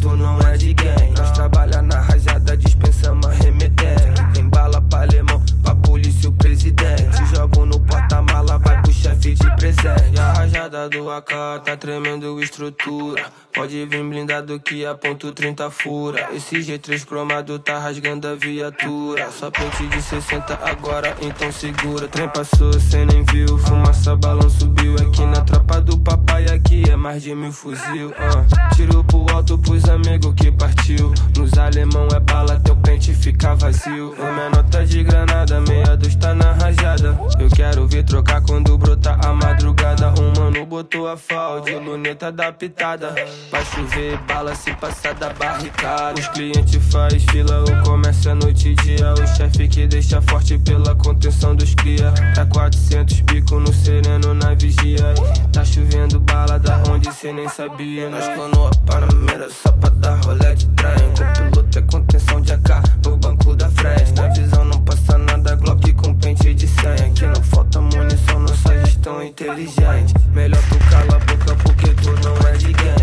tu não é de quem. Nós A rajada do AK tá tremendo estrutura. Pode vir blindado que a ponto 30 fura. Esse G3 cromado tá rasgando a viatura. Só pente de 60 agora, então segura. Trem passou, cê nem viu. Fumaça, balão subiu. Aqui na tropa do papai, aqui é mais de mil fuzil. Uh. Tiro pro alto pros amigos que partiu. Nos alemão é bala, teu pente fica vazio. O menor tá de granada, meia dos tá na rajada. Eu quero ver trocar quando brotar a. Um mano botou a falde, luneta da pitada. Vai chover bala se passar da barricada. Os clientes faz fila, o comércio é noite e dia. O chefe que deixa forte pela contenção dos cria. Tá 400 pico no sereno na vigia. Tá chovendo bala da onde cê nem sabia. Nós clonou a Panamera só pra dar rolé de trem. Com piloto é inteligente. Melhor tu cala a boca porque tu não é gigante.